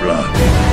blood.